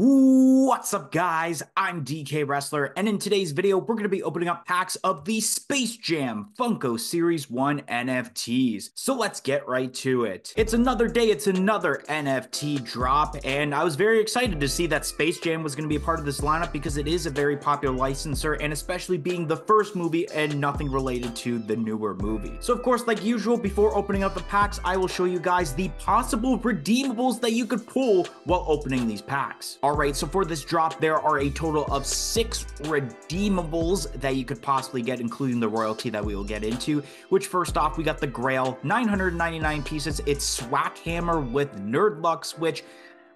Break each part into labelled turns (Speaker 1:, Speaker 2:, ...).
Speaker 1: Ooh. What's up, guys? I'm DK Wrestler, and in today's video, we're going to be opening up packs of the Space Jam Funko Series 1 NFTs. So let's get right to it. It's another day, it's another NFT drop, and I was very excited to see that Space Jam was going to be a part of this lineup because it is a very popular licensor, and especially being the first movie and nothing related to the newer movie. So, of course, like usual, before opening up the packs, I will show you guys the possible redeemables that you could pull while opening these packs. All right, so for this drop, there are a total of six redeemables that you could possibly get, including the royalty that we will get into. Which, first off, we got the Grail, 999 pieces. It's Swackhammer with Nerd Nerdlux, which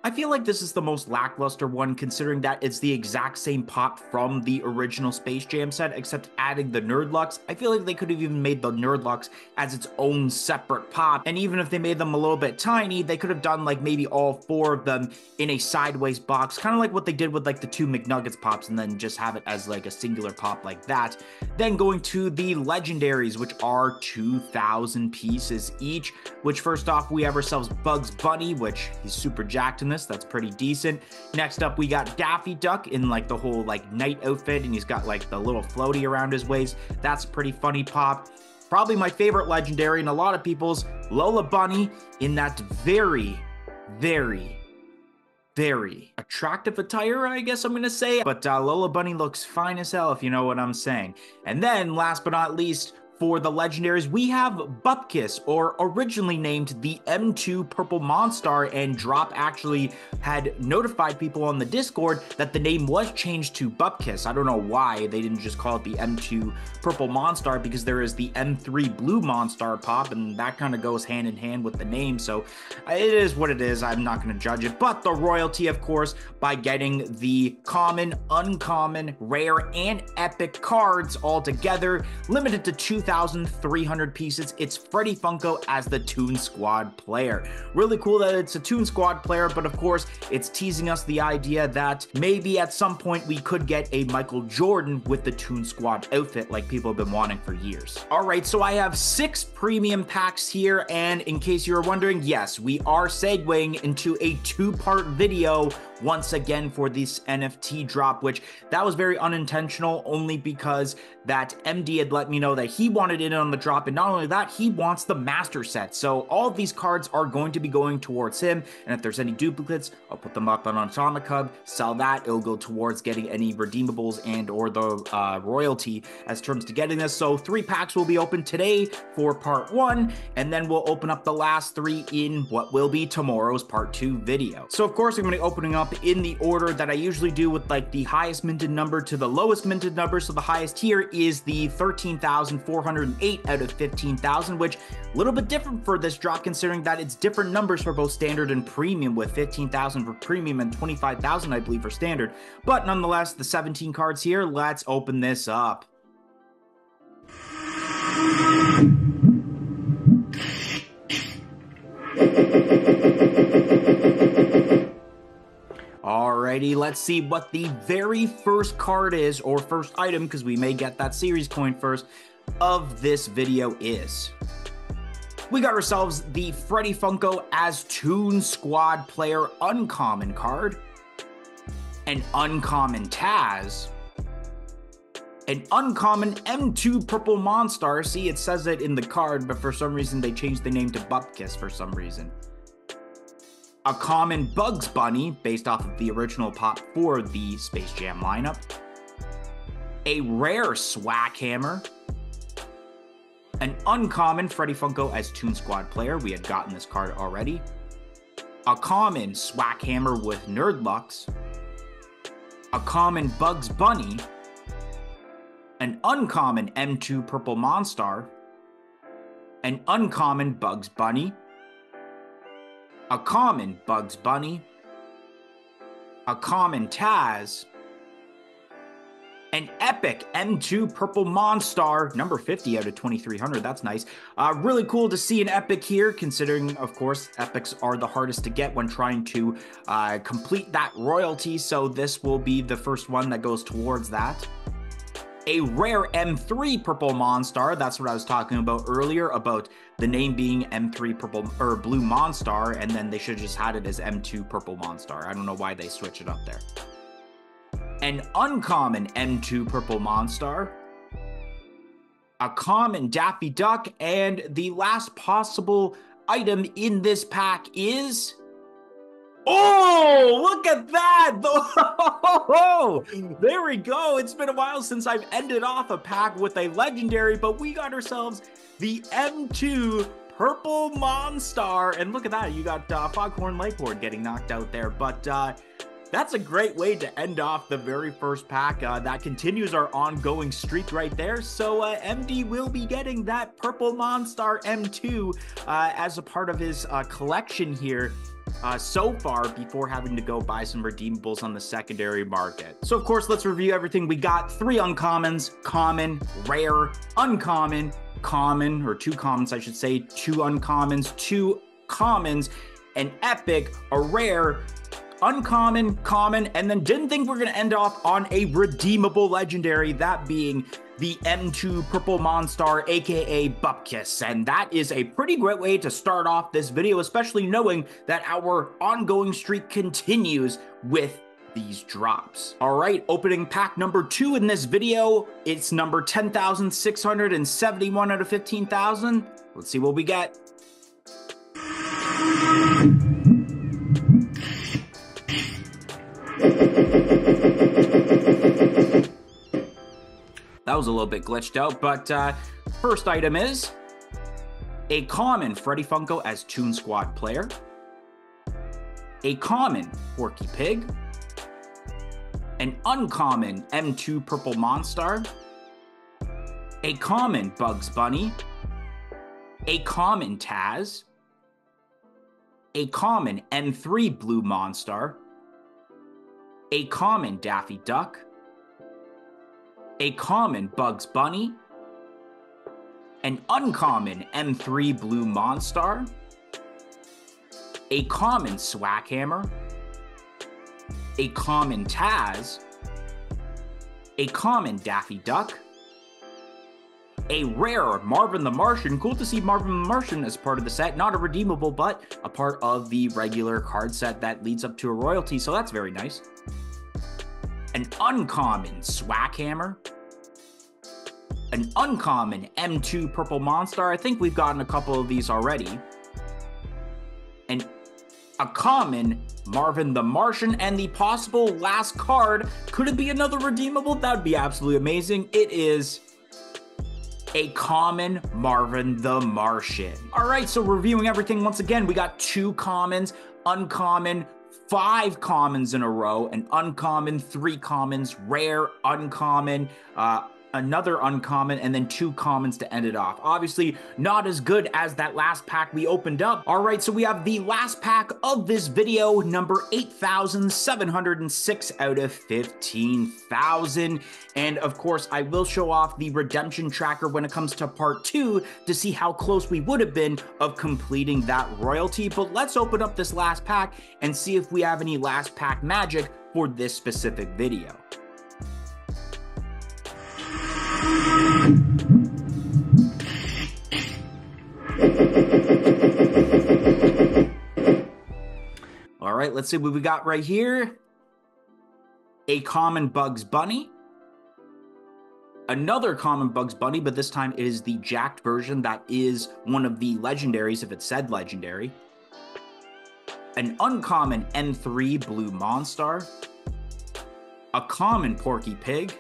Speaker 1: I feel like this is the most lackluster one considering that it's the exact same pop from the original Space Jam set, except adding the Nerdlux. I feel like they could have even made the Nerdlux as its own separate pop. And even if they made them a little bit tiny, they could have done like maybe all four of them in a sideways box, kind of like what they did with like the two McNuggets pops and then just have it as like a singular pop like that. Then going to the legendaries, which are 2,000 pieces each, which first off, we have ourselves Bugs Bunny, which he's super jacked in this that's pretty decent. Next up, we got Daffy Duck in like the whole like night outfit, and he's got like the little floaty around his waist. That's pretty funny pop. Probably my favorite legendary, and a lot of people's Lola Bunny in that very, very, very attractive attire, I guess I'm gonna say. But uh, Lola Bunny looks fine as hell, if you know what I'm saying. And then, last but not least, for the legendaries, we have Bupkis, or originally named the M2 Purple Monstar, and Droppp actually had notified people on the Discord that the name was changed to Bupkis. I don't know why they didn't just call it the M2 Purple Monstar because there is the M3 Blue Monstar pop, and that kind of goes hand in hand with the name. So it is what it is. I'm not going to judge it. But the royalty, of course, by getting the common, uncommon, rare, and epic cards all together, limited to two 2,300 pieces. It's Freddy Funko as the Toon Squad player. Really cool that it's a Toon Squad player, but of course, it's teasing us the idea that maybe at some point we could get a Michael Jordan with the Toon Squad outfit like people have been wanting for years. All right, so I have six premium packs here, and in case you were wondering, yes, we are segueing into a two-part video once again for this NFT drop, which that was very unintentional only because that MD had let me know that he wanted in on the drop. And not only that, he wants the master set. So all of these cards are going to be going towards him. And if there's any duplicates, I'll put them up on Atomic Hub, sell that. It'll go towards getting any redeemables and or the uh, royalty as terms to getting this. So three packs will be open today for part one. And then we'll open up the last three in what will be tomorrow's part two video. So of course, I'm going to be opening up in the order that I usually do with like the highest minted number to the lowest minted number. So the highest here is the 13,408 out of 15,000, which a little bit different for this drop considering that it's different numbers for both standard and premium with 15,000 for premium and 25,000 I believe for standard. But nonetheless, the 17 cards here, let's open this up. Alrighty, let's see what the very first card is, or first item, because we may get that series coin first, of this video is. We got ourselves the Freddy Funko as Toon Squad player uncommon card, an uncommon Taz, an uncommon M2 Purple Monstar. See, it says it in the card, but for some reason they changed the name to Bupkis for some reason a common Bugs Bunny based off of the original pop for the Space Jam lineup, a rare Swackhammer, an uncommon Freddy Funko as Toon Squad player. We had gotten this card already. A common Swackhammer with Nerdlux. A common Bugs Bunny. An uncommon M2 Purple Monstar. An uncommon Bugs Bunny a common Bugs Bunny, a common Taz, an epic M2 Purple Monstar, number 50 out of 2300. That's nice. Uh, really cool to see an epic here, considering, of course, epics are the hardest to get when trying to uh, complete that royalty. So this will be the first one that goes towards that. a rare M3 Purple Monstar. That's what I was talking about earlier about the name being M3 Purple or Blue Monstar, and then they should have just had it as M2 Purple Monstar. I don't know why they switch it up there. An uncommon M2 Purple Monstar, a common Daffy Duck, and the last possible item in this pack is Oh, look at that! Oh, there we go. It's been a while since I've ended off a pack with a legendary, but we got ourselves the M2 Purple Monstar. And look at that, you got uh, Foghorn Leghorn getting knocked out there. But uh, that's a great way to end off the very first pack. Uh, that continues our ongoing streak right there. So uh, MD will be getting that Purple Monstar M2 uh, as a part of his uh, collection here uh, so far before having to go buy some redeemables on the secondary market. So of course, let's review everything. We got three uncommons, common, rare, uncommon, common, or two commons, I should say, two uncommons, two commons, an epic, a rare, uncommon, common, and then didn't think we are going to end off on a redeemable legendary, that being the M2 Purple Monstar, aka Bupkis. And that is a pretty great way to start off this video, especially knowing that our ongoing streak continues with these drops. All right, opening pack number two in this video. It's number 10,671 out of 15,000. Let's see what we get. Was a little bit glitched out, but uh, first item is a common Freddy Funko as Toon Squad player, a common Porky Pig, an uncommon M2 Purple Monstar, a common Bugs Bunny, a common Taz, a common M3 Blue Monstar, a common Daffy Duck, a common Bugs Bunny, an uncommon M3 Blue Monstar, a common Swackhammer, a common Taz, a common Daffy Duck, a rare Marvin the Martian. Cool to see Marvin the Martian as part of the set. Not a redeemable, but a part of the regular card set that leads up to a royalty, so that's very nice an uncommon Swackhammer, an uncommon M2 Purple Monstar. I think we've gotten a couple of these already. And a common Marvin the Martian, and the possible last card. Could it be another redeemable? That would be absolutely amazing. It is a common Marvin the Martian. All right, so reviewing everything once again, we got two commons, uncommon, five commons in a row, an uncommon, three commons, rare, uncommon, uh, another uncommon, and then two commons to end it off. Obviously, not as good as that last pack we opened up. All right, so we have the last pack of this video, number 8,706 out of 15,000. And of course, I will show off the redemption tracker when it comes to part two to see how close we would have been of completing that royalty. But let's open up this last pack and see if we have any last pack magic for this specific video. All right, let's see what we got right here. A common Bugs Bunny. Another common Bugs Bunny, but this time it is the jacked version that is one of the legendaries if it said legendary. An uncommon M3 Blue Monstar. A common Porky Pig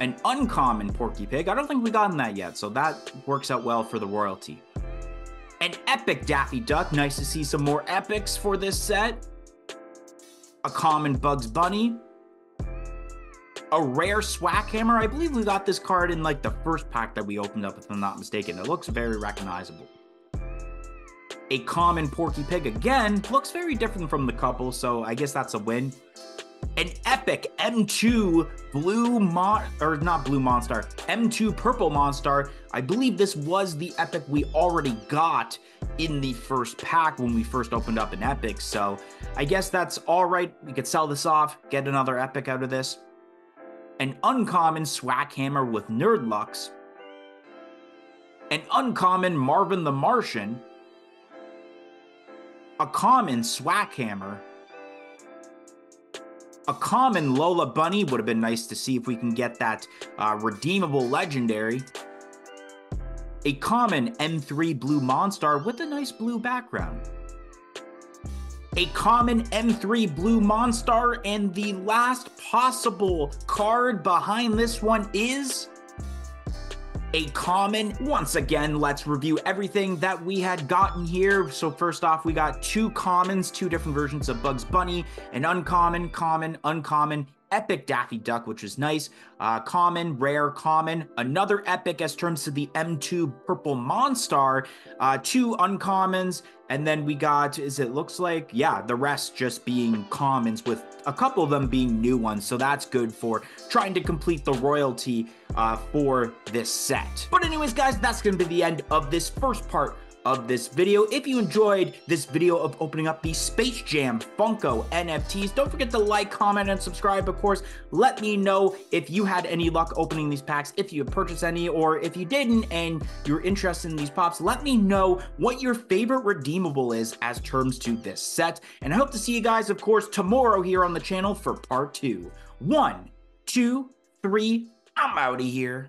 Speaker 1: an uncommon Porky Pig. I don't think we gotten that yet, so that works out well for the royalty. An epic Daffy Duck. Nice to see some more epics for this set. A common Bugs Bunny. A rare Swackhammer. I believe we got this card in like the first pack that we opened up, if I'm not mistaken. It looks very recognizable. A common Porky Pig again. Looks very different from the couple, so I guess that's a win an epic M2 blue mon or not blue monstar, M2 purple monstar. I believe this was the epic we already got in the first pack when we first opened up an epic. So I guess that's all right. We could sell this off, get another epic out of this. an uncommon Swackhammer with Nerdlux, an uncommon Marvin the Martian, a common Swackhammer, a common Lola Bunny would have been nice to see if we can get that uh, redeemable legendary. A common M3 Blue Monstar with a nice blue background. A common M3 Blue Monstar, and the last possible card behind this one is a common. Once again, let's review everything that we had gotten here. So first off, we got two commons, two different versions of Bugs Bunny, an uncommon, common, uncommon, epic Daffy Duck, which is nice. Uh, common, rare, common. Another epic as terms to the M2 Purple Monstar. Uh, two uncommons. And then we got, is it looks like, yeah, the rest just being commons with a couple of them being new ones. So that's good for trying to complete the royalty uh, for this set. But anyways, guys, that's going to be the end of this first part of this video. If you enjoyed this video of opening up the Space Jam Funko NFTs, don't forget to like, comment, and subscribe, of course. Let me know if you had any luck opening these packs, if you purchased any, or if you didn't and you're interested in these pops, let me know what your favorite redeemable is as terms to this set. And I hope to see you guys, of course, tomorrow here on the channel for part two. One, two, three, I'm out of here.